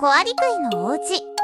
コアリクイのおうち